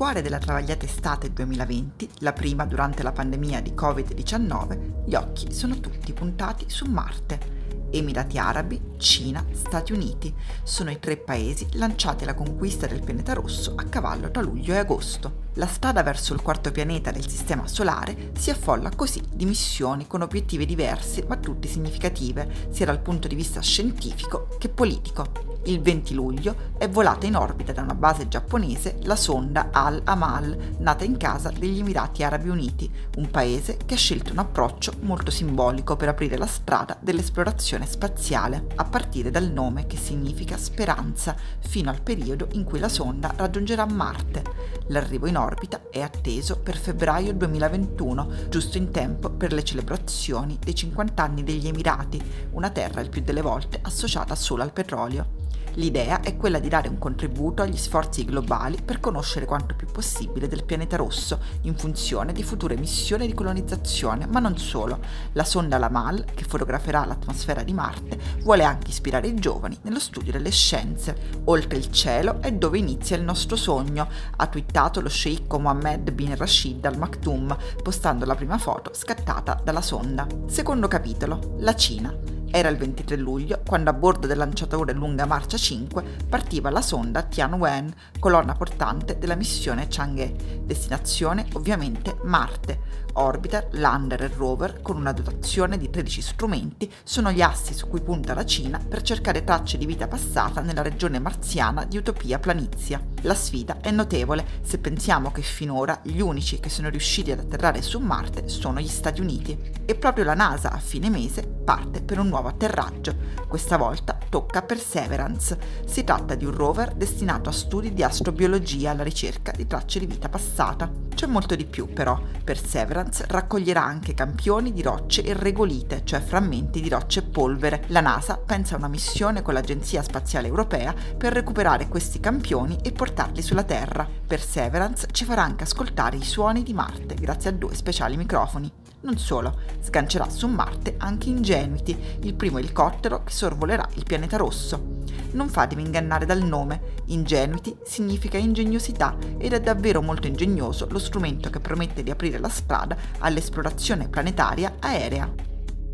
cuore della travagliata estate 2020, la prima durante la pandemia di Covid-19, gli occhi sono tutti puntati su Marte. Emirati Arabi, Cina, Stati Uniti sono i tre paesi lanciati alla conquista del pianeta rosso a cavallo tra luglio e agosto. La strada verso il quarto pianeta del Sistema Solare si affolla così di missioni con obiettivi diversi ma tutte significative, sia dal punto di vista scientifico che politico. Il 20 luglio è volata in orbita da una base giapponese la sonda Al-Amal, nata in casa degli Emirati Arabi Uniti, un paese che ha scelto un approccio molto simbolico per aprire la strada dell'esplorazione spaziale, a partire dal nome che significa speranza, fino al periodo in cui la sonda raggiungerà Marte. L'arrivo in orbita è atteso per febbraio 2021, giusto in tempo per le celebrazioni dei 50 anni degli Emirati, una terra il più delle volte associata solo al petrolio. L'idea è quella di dare un contributo agli sforzi globali per conoscere quanto più possibile del pianeta rosso in funzione di future missioni di colonizzazione, ma non solo. La sonda Lamal, che fotograferà l'atmosfera di Marte, vuole anche ispirare i giovani nello studio delle scienze. Oltre il cielo è dove inizia il nostro sogno, ha twittato lo sceicco Mohammed bin Rashid al Maktoum, postando la prima foto scattata dalla sonda. Secondo capitolo, la Cina. Era il 23 luglio quando a bordo del lanciatore Lunga Marcia 5 partiva la sonda Tianwen, colonna portante della missione Chang'e, destinazione ovviamente Marte. Orbiter, lander e rover, con una dotazione di 13 strumenti, sono gli assi su cui punta la Cina per cercare tracce di vita passata nella regione marziana di Utopia Planizia. La sfida è notevole se pensiamo che finora gli unici che sono riusciti ad atterrare su Marte sono gli Stati Uniti. E proprio la NASA a fine mese parte per un nuovo atterraggio. Questa volta tocca Perseverance. Si tratta di un rover destinato a studi di astrobiologia alla ricerca di tracce di vita passata. C'è molto di più però. Perseverance raccoglierà anche campioni di rocce irregolite, cioè frammenti di rocce e polvere. La NASA pensa a una missione con l'Agenzia Spaziale Europea per recuperare questi campioni e portarli sulla Terra. Perseverance ci farà anche ascoltare i suoni di Marte grazie a due speciali microfoni. Non solo, sgancerà su Marte anche Ingenuity, il primo elicottero che sorvolerà il pianeta rosso. Non fatevi ingannare dal nome, Ingenuity significa ingegnosità ed è davvero molto ingegnoso lo strumento che promette di aprire la strada all'esplorazione planetaria aerea.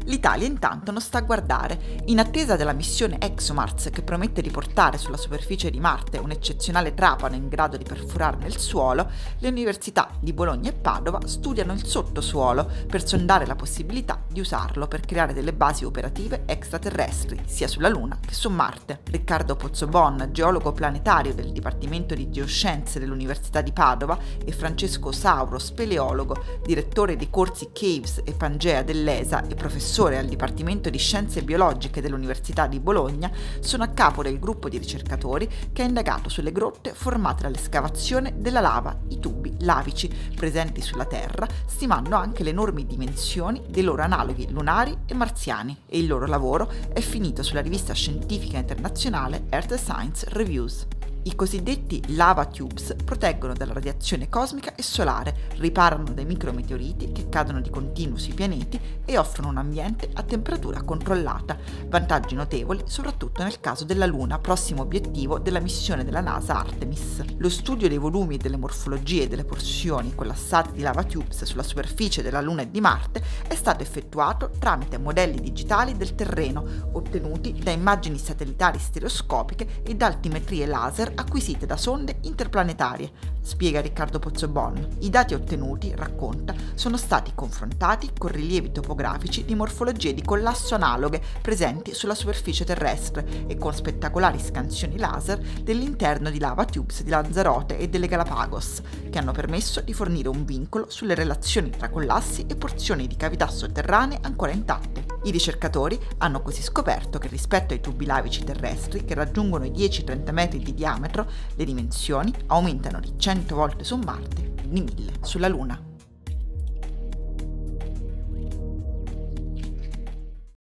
L'Italia intanto non sta a guardare. In attesa della missione ExoMars che promette di portare sulla superficie di Marte un eccezionale trapano in grado di perforarne il suolo, le università di Bologna e Padova studiano il sottosuolo per sondare la possibilità di usarlo per creare delle basi operative extraterrestri, sia sulla Luna che su Marte. Riccardo Pozzobon, geologo planetario del Dipartimento di Geoscienze dell'Università di Padova, e Francesco Sauro, speleologo, direttore dei corsi Caves e Pangea dell'ESA e professore professore al Dipartimento di Scienze Biologiche dell'Università di Bologna, sono a capo del gruppo di ricercatori che ha indagato sulle grotte formate dall'escavazione della lava, i tubi lavici presenti sulla Terra, stimando anche le enormi dimensioni dei loro analoghi lunari e marziani, e il loro lavoro è finito sulla rivista scientifica internazionale Earth Science Reviews. I cosiddetti lava tubes proteggono dalla radiazione cosmica e solare, riparano dai micrometeoriti che cadono di continuo sui pianeti e offrono un ambiente a temperatura controllata, vantaggi notevoli soprattutto nel caso della Luna, prossimo obiettivo della missione della NASA Artemis. Lo studio dei volumi e delle morfologie delle porzioni collassate di lava tubes sulla superficie della Luna e di Marte è stato effettuato tramite modelli digitali del terreno ottenuti da immagini satellitari stereoscopiche e da altimetrie laser acquisite da sonde interplanetarie, spiega Riccardo Pozzobon. I dati ottenuti, racconta, sono stati confrontati con rilievi topografici di morfologie di collasso analoghe presenti sulla superficie terrestre e con spettacolari scansioni laser dell'interno di lava tubes di Lanzarote e delle Galapagos, che hanno permesso di fornire un vincolo sulle relazioni tra collassi e porzioni di cavità sotterranee ancora intatte. I ricercatori hanno così scoperto che rispetto ai tubi lavici terrestri, che raggiungono i 10-30 metri di diametro, le dimensioni aumentano di 100 volte su Marte e di 1000 sulla Luna.